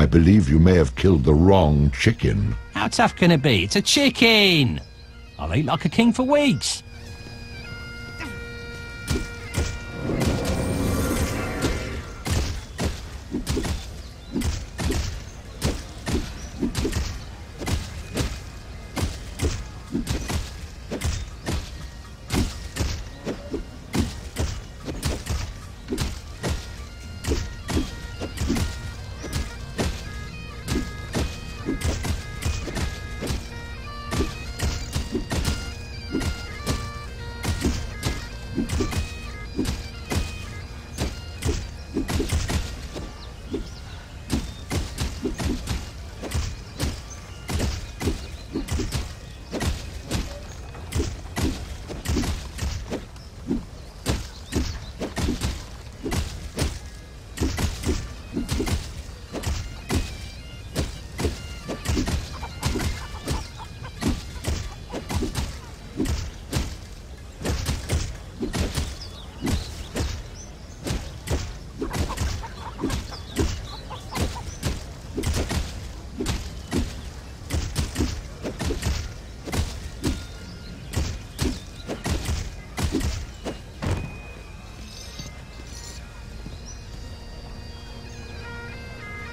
I believe you may have killed the wrong chicken. How tough can it be? It's a chicken! I'll eat like a king for weeks.